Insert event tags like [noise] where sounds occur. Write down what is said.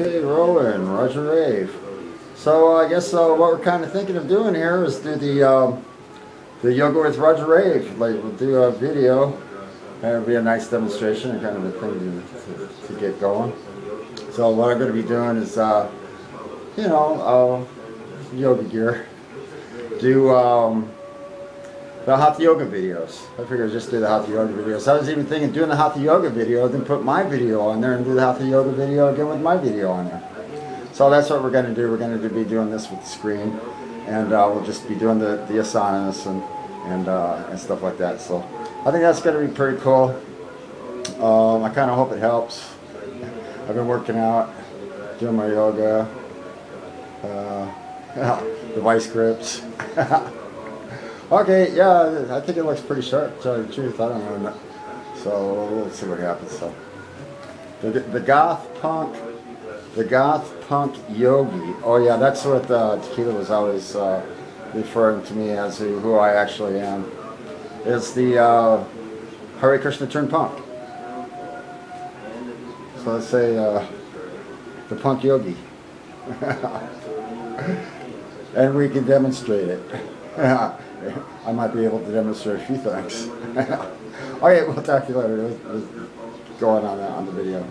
Okay, rolling, Roger Rave. So uh, I guess uh, what we're kind of thinking of doing here is do the um, the yoga with Roger Rave. Like we'll do a video, and it'll be a nice demonstration and kind of a thing to, to, to get going. So what I'm going to be doing is, uh, you know, uh, yoga gear. Do um, the Hatha Yoga videos. I figured I'd just do the Hatha Yoga videos. I was even thinking doing the Hatha Yoga video, then put my video on there and do the Hatha Yoga video again with my video on there. So that's what we're going to do. We're going to be doing this with the screen, and uh, we'll just be doing the, the asanas and and uh, and stuff like that. So I think that's going to be pretty cool. Um, I kind of hope it helps. I've been working out, doing my yoga, uh, [laughs] the vice grips. [laughs] okay, yeah, I think it looks pretty sharp. To tell you the truth, I don't know. So we'll see what happens. So the, the goth punk, the goth punk yogi. Oh yeah, that's what uh, Tequila was always uh, referring to me as who, I actually am. Is the uh, Hare Krishna turned punk. So let's say uh, the punk yogi. [laughs] and we can demonstrate it. [laughs] I might be able to demonstrate a few things. [laughs] okay, we'll talk to you later. Let's, let's go on on, on the video.